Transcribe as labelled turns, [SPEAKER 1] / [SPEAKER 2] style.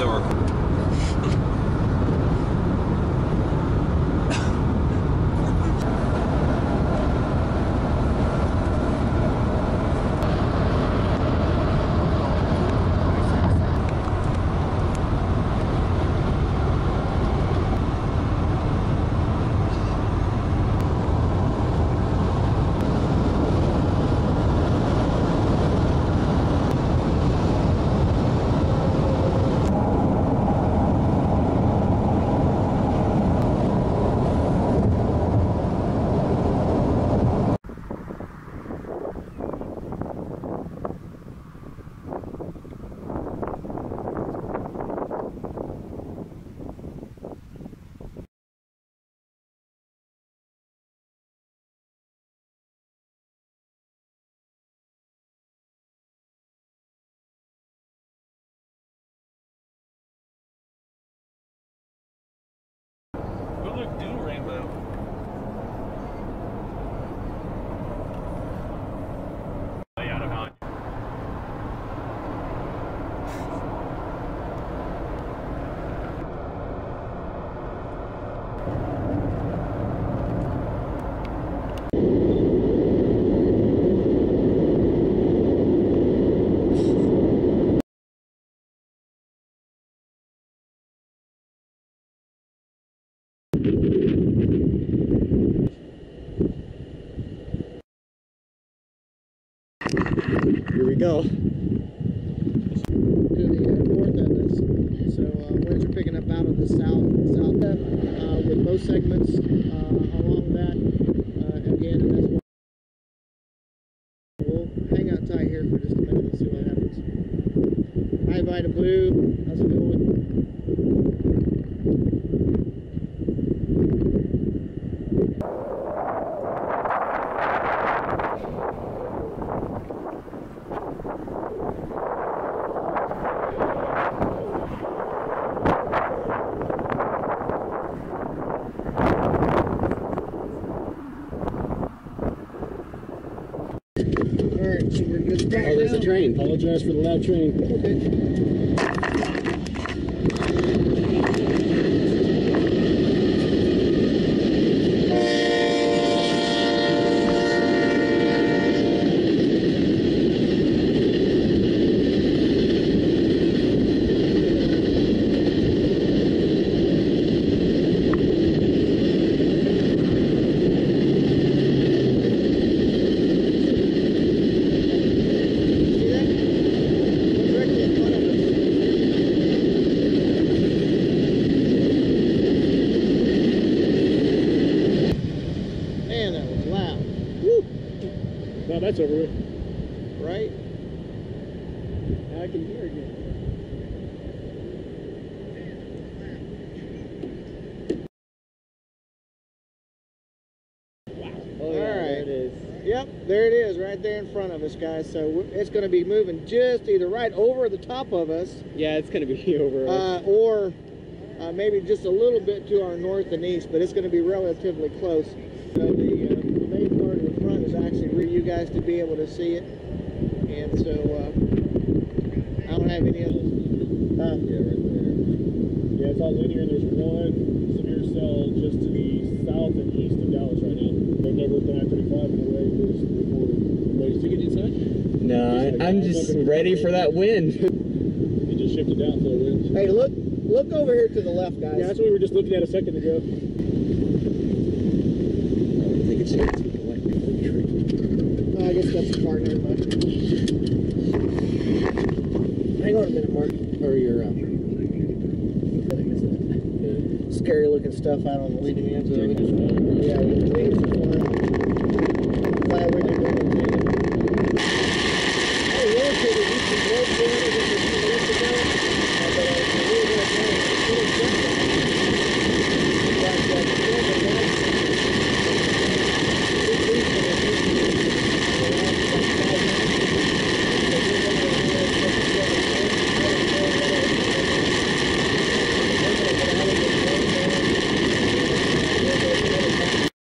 [SPEAKER 1] that were rainbow. Way out of mind.
[SPEAKER 2] Here we go.
[SPEAKER 3] to the north of. So uh, winds are picking up out of the south, south uh, with both segments uh, along that. Uh, again, that's we'll hang out tight here for just a minute and see what happens. Hi, Vita Blue. How's it going? All so we're good.
[SPEAKER 2] Oh, there's a train.
[SPEAKER 4] Apologize for the loud train.
[SPEAKER 3] Okay. See that? Directly in front of us. Man, that was loud. Woo!
[SPEAKER 4] Now that's over with.
[SPEAKER 3] Right?
[SPEAKER 4] Now I can hear again.
[SPEAKER 2] Oh,
[SPEAKER 3] All right.
[SPEAKER 2] there it is.
[SPEAKER 3] Yep, there it is, right there in front of us, guys. So it's going to be moving just either right over the top of us,
[SPEAKER 2] Yeah, it's gonna be over.
[SPEAKER 3] uh, or uh, maybe just a little bit to our north and east, but it's going to be relatively close. So the, uh, the main part of the front is actually for you guys to be able to see it, and so uh, I don't have any other. Uh,
[SPEAKER 4] Yeah, right there. Yeah, it's all linear. There's one severe cell just to the south and east of Dallas right now. They've never done I-35 in a way was before ways to get inside.
[SPEAKER 2] no, I, I'm just ready for that wind.
[SPEAKER 4] It just shifted down for the wind.
[SPEAKER 3] hey, look, look over here to the left, guys.
[SPEAKER 4] Yeah, that's what we were just looking at a second ago.
[SPEAKER 2] I think it's electric tree.
[SPEAKER 3] I guess that's a partner, but. Hang on a minute, Mark. Or your. Uh. Scary looking stuff out on the leading edge. Yeah, we to Oh. You can